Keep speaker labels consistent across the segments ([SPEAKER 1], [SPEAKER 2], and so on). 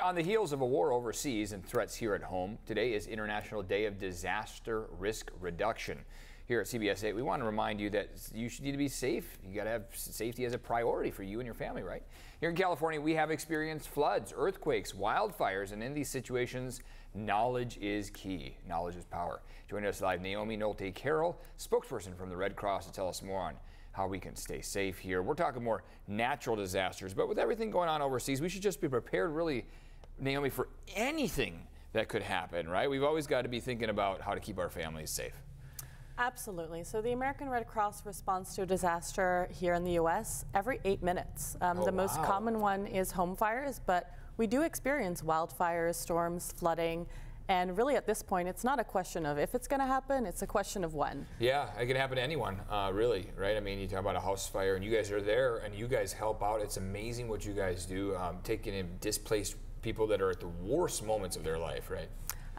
[SPEAKER 1] On the heels of a war overseas and threats here at home, today is International Day of Disaster Risk Reduction. Here at CBS 8, we want to remind you that you should need to be safe. You got to have safety as a priority for you and your family, right? Here in California, we have experienced floods, earthquakes, wildfires, and in these situations, knowledge is key. Knowledge is power. Joining us live, Naomi Nolte Carroll, spokesperson from the Red Cross, to tell us more on how we can stay safe here. We're talking more natural disasters, but with everything going on overseas, we should just be prepared, really, Naomi, for anything that could happen, right? We've always got to be thinking about how to keep our families safe.
[SPEAKER 2] Absolutely. So the American Red Cross responds to a disaster here in the U.S. every eight minutes. Um,
[SPEAKER 1] oh,
[SPEAKER 2] the most
[SPEAKER 1] wow.
[SPEAKER 2] common one is home fires, but we do experience wildfires, storms, flooding, and really, at this point, it's not a question of if it's going to happen, it's a question of when.
[SPEAKER 1] Yeah, it can happen to anyone, uh, really, right? I mean, you talk about a house fire, and you guys are there, and you guys help out. It's amazing what you guys do, um, taking in displaced people that are at the worst moments of their life, right?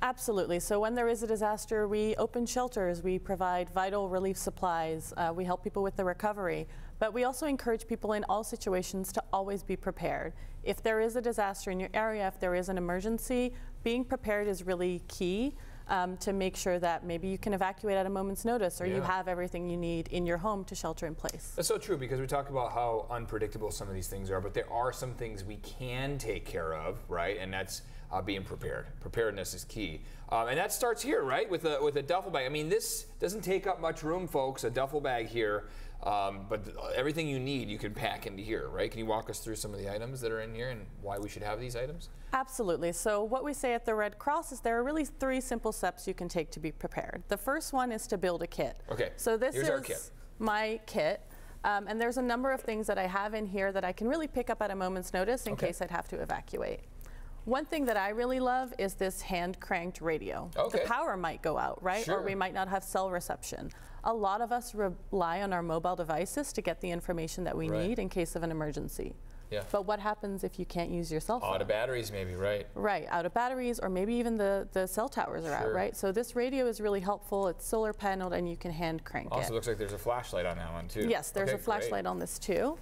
[SPEAKER 2] Absolutely. So when there is a disaster, we open shelters, we provide vital relief supplies, uh, we help people with the recovery, but we also encourage people in all situations to always be prepared. If there is a disaster in your area, if there is an emergency, being prepared is really key um, to make sure that maybe you can evacuate at a moment's notice or yeah. you have everything you need in your home to shelter in place.
[SPEAKER 1] That's so true because we talk about how unpredictable some of these things are, but there are some things we can take care of, right? And that's uh, being prepared. Preparedness is key. Um, and that starts here, right? With a, with a duffel bag. I mean, this doesn't take up much room, folks, a duffel bag here. Um, but everything you need, you can pack into here, right? Can you walk us through some of the items that are in here and why we should have these items?
[SPEAKER 2] Absolutely. So what we say at the Red Cross is there are really three simple steps you can take to be prepared. The first one is to build a kit.
[SPEAKER 1] Okay.
[SPEAKER 2] So this
[SPEAKER 1] Here's
[SPEAKER 2] is
[SPEAKER 1] kit.
[SPEAKER 2] my kit. Um, and there's a number of things that I have in here that I can really pick up at a moment's notice in okay. case I'd have to evacuate. One thing that I really love is this hand cranked radio.
[SPEAKER 1] Okay.
[SPEAKER 2] The power might go out, right?
[SPEAKER 1] Sure.
[SPEAKER 2] Or we might not have cell reception. A lot of us rely on our mobile devices to get the information that we right. need in case of an emergency.
[SPEAKER 1] Yeah.
[SPEAKER 2] But what happens if you can't use your cell phone?
[SPEAKER 1] Out of batteries, maybe, right?
[SPEAKER 2] Right, out of batteries, or maybe even the, the cell towers are
[SPEAKER 1] sure.
[SPEAKER 2] out, right? So this radio is really helpful. It's solar paneled, and you can hand crank
[SPEAKER 1] also
[SPEAKER 2] it.
[SPEAKER 1] Also, looks like there's a flashlight on that one, too.
[SPEAKER 2] Yes, there's
[SPEAKER 1] okay,
[SPEAKER 2] a flashlight
[SPEAKER 1] great.
[SPEAKER 2] on this, too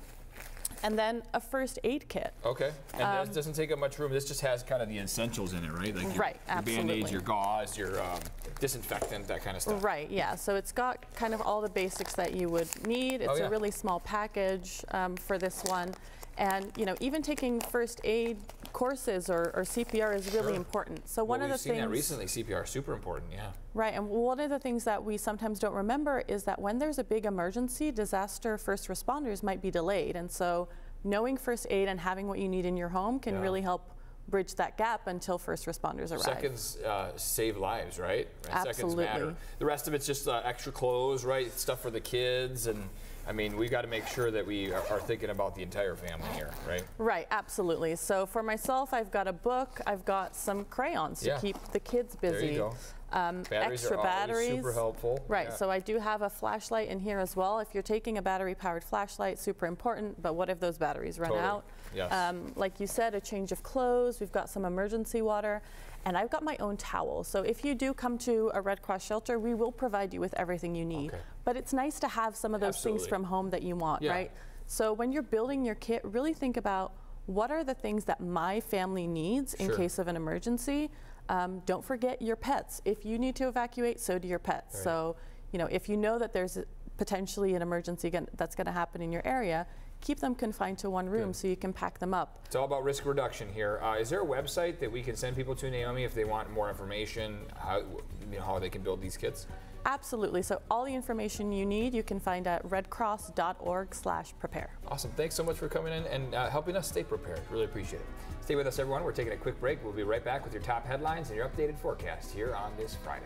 [SPEAKER 2] and then a first aid kit.
[SPEAKER 1] Okay, and um, this doesn't take up much room. This just has kind of the essentials in it, right?
[SPEAKER 2] Like your, right, absolutely.
[SPEAKER 1] Your band-aids, your gauze, your um, disinfectant, that kind of stuff.
[SPEAKER 2] Right, yeah. So it's got kind of all the basics that you would need. It's
[SPEAKER 1] oh, yeah.
[SPEAKER 2] a really small package um, for this one. And you know, even taking first aid courses or, or CPR is really
[SPEAKER 1] sure.
[SPEAKER 2] important. So
[SPEAKER 1] well,
[SPEAKER 2] one of the
[SPEAKER 1] seen
[SPEAKER 2] things
[SPEAKER 1] that recently, CPR is super important, yeah.
[SPEAKER 2] Right, and one of the things that we sometimes don't remember is that when there's a big emergency, disaster first responders might be delayed, and so knowing first aid and having what you need in your home can yeah. really help bridge that gap until first responders arrive.
[SPEAKER 1] Seconds uh, save lives, right?
[SPEAKER 2] Absolutely.
[SPEAKER 1] Seconds matter. The rest of it's just uh, extra clothes, right? Stuff for the kids, and I mean, we've got to make sure that we are, thinking about the entire family here, right?
[SPEAKER 2] Right, absolutely. So for myself, I've got a book, I've got some crayons
[SPEAKER 1] yeah.
[SPEAKER 2] to keep the kids busy.
[SPEAKER 1] There you go.
[SPEAKER 2] Um,
[SPEAKER 1] batteries
[SPEAKER 2] extra
[SPEAKER 1] are
[SPEAKER 2] batteries.
[SPEAKER 1] super helpful.
[SPEAKER 2] Right,
[SPEAKER 1] yeah.
[SPEAKER 2] so I do have a flashlight in here as well. If you're taking a battery powered flashlight, super important, but what if those batteries run
[SPEAKER 1] totally.
[SPEAKER 2] out?
[SPEAKER 1] Yes.
[SPEAKER 2] Um, like you said, a change of clothes, we've got some emergency water, and I've got my own towel. So if you do come to a Red Cross shelter, we will provide you with everything you need.
[SPEAKER 1] Okay.
[SPEAKER 2] But it's nice to have some of those
[SPEAKER 1] Absolutely.
[SPEAKER 2] things from home that you want,
[SPEAKER 1] yeah.
[SPEAKER 2] right? So when you're building your kit, really think about what are the things that my family needs in
[SPEAKER 1] sure.
[SPEAKER 2] case of an emergency? Um, don't forget your pets. If you need to evacuate, so do your pets.
[SPEAKER 1] Right.
[SPEAKER 2] So, you know, if you know that there's potentially an emergency that's going to happen in your area, keep them confined to one room Good. so you can pack them up.
[SPEAKER 1] It's all about risk reduction here. Uh, is there a website that we can send people to, Naomi, if they want more information, how, you know, how they can build these kits?
[SPEAKER 2] Absolutely. So all the information you need, you can find at redcross.org/prepare.
[SPEAKER 1] Awesome. Thanks so much for coming in and uh, helping us stay prepared. Really appreciate it. Stay with us, everyone. We're taking a quick break. We'll be right back with your top headlines and your updated forecast here on this Friday.